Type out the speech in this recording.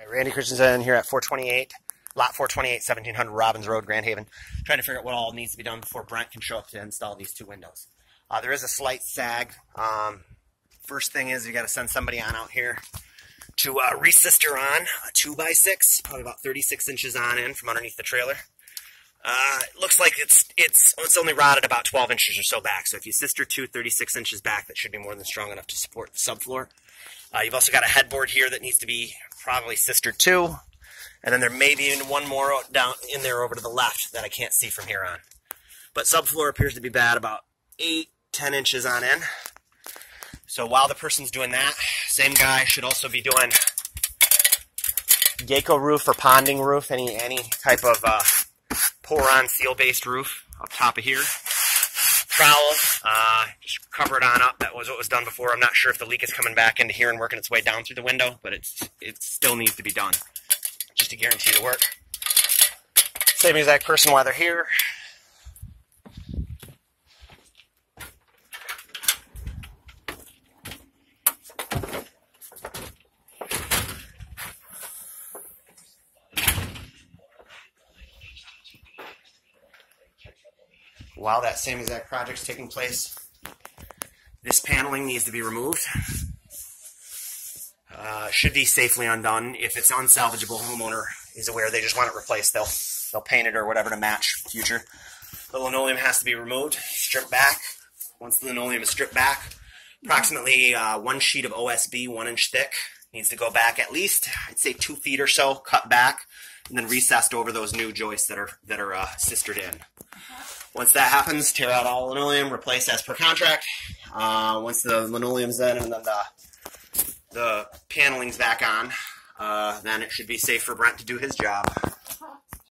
Randy Christensen here at 428, lot 428, 1700 Robbins Road, Grand Haven. Trying to figure out what all needs to be done before Brent can show up to install these two windows. Uh, there is a slight sag. Um, first thing is you got to send somebody on out here to uh, resister on a 2x6, probably about 36 inches on in from underneath the trailer. Uh, it looks like it's it's it's only rotted about 12 inches or so back. So if you sister two 36 inches back, that should be more than strong enough to support the subfloor. Uh, you've also got a headboard here that needs to be probably sister two. And then there may be even one more down in there over to the left that I can't see from here on. But subfloor appears to be bad about 8, 10 inches on in. So while the person's doing that, same guy should also be doing Gaco roof or ponding roof, any any type of uh, pour-on seal-based roof up top of here. Trowel, uh, just cover it on up. That was what was done before. I'm not sure if the leak is coming back into here and working its way down through the window, but it's it still needs to be done just to guarantee the work. Same exact person while they're here. While that same exact project's taking place, this paneling needs to be removed. Uh, should be safely undone. If it's unsalvageable, homeowner is aware they just want it replaced. They'll they'll paint it or whatever to match future. The linoleum has to be removed, stripped back. Once the linoleum is stripped back, approximately uh, one sheet of OSB, one inch thick, needs to go back at least I'd say two feet or so, cut back, and then recessed over those new joists that are that are uh, sistered in. Once that happens, tear out all linoleum, replace as per contract. Uh, once the linoleum's in and then the, the paneling's back on, uh, then it should be safe for Brent to do his job.